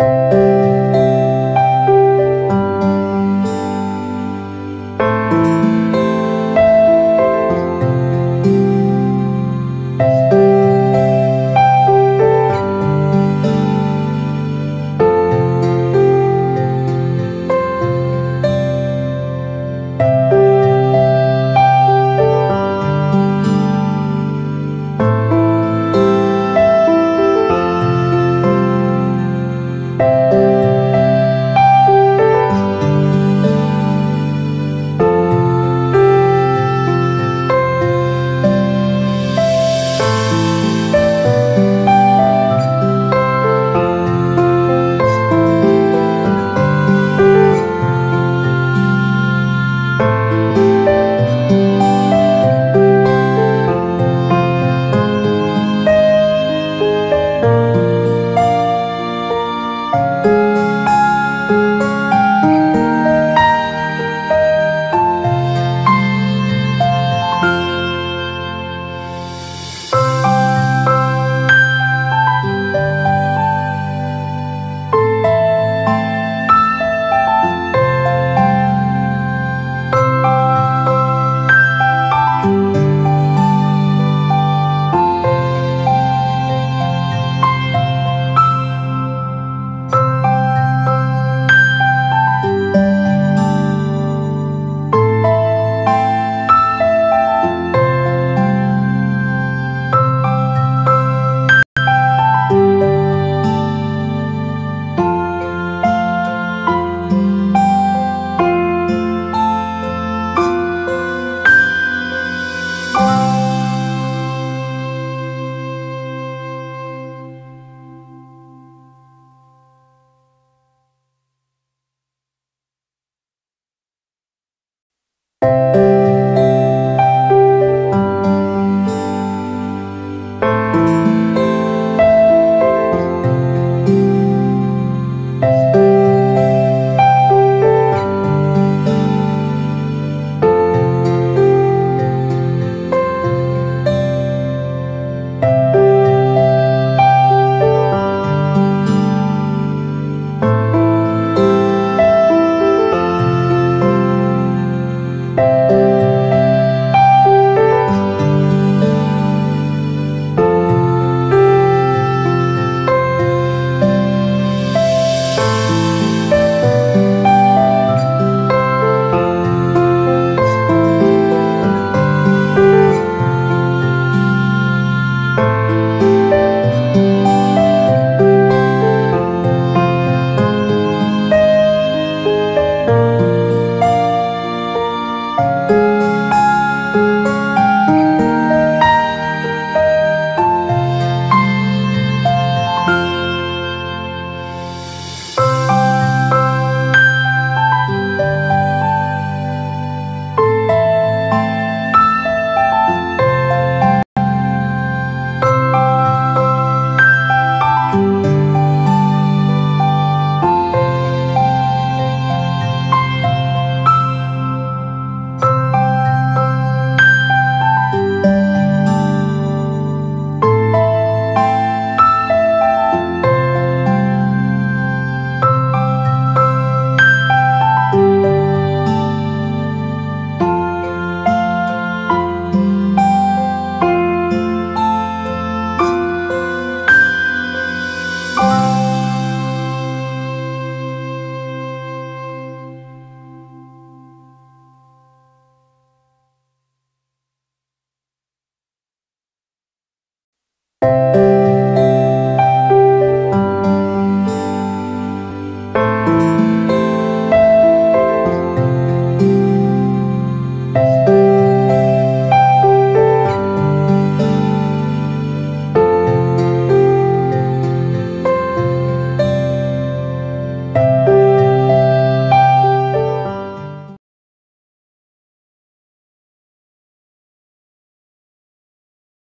you Música you